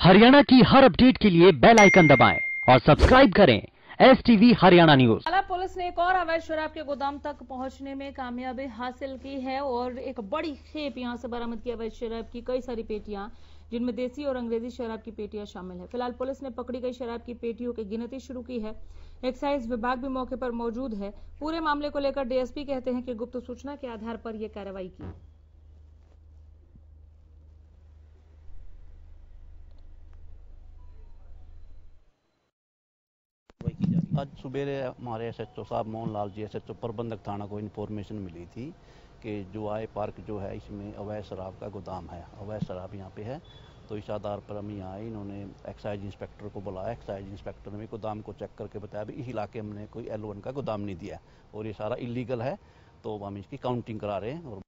हरियाणा की हर अपडेट के लिए बेल आइकन दबाएँ और सब्सक्राइब करें S TV Haryana news police ने एक और अवैध शराब के गोदाम तक पहुँचने में कामयाबी हासिल की है और एक बड़ी खेप यहाँ से बरामद की अवैध शराब की कई सारी पेटियाँ, जिनमें देसी और अंग्रेज़ी शराब की पेटियाँ शामिल है। फ़िलहाल पुलिस ने पकड़ी गई शराब की पेटियों की गिनती शुरू की है। एक्साइज विभाग भी मौके पर मौजूद है। पूरे मामले को लेकर डीएसपी कहते हैं कि गुप्त सूचना के आधार पर यह कार्रवाई की कार्रवाई की जा रही है आज सुबेरे हमारे एस एच ओ साहब Mohan Lal ji S H O प्रबंधक थाना को इन्फॉर्मेशन मिली थी कि जो आए पार्क जो है इसमें अवैध शराब का गोदाम है अवैध शराब यहाँ पे है तो इस आधार पर हम यहाँ आए इन्होंने एक्साइज इंस्पेक्टर को बुलाया एक्साइज इंस्पेक्टर ने गोदाम को चेक करके बताया भी इस इलाके हमने कोई एल का गोदाम नहीं दिया और ये सारा इलीगल है तो हम इसकी काउंटिंग करा रहे हैं और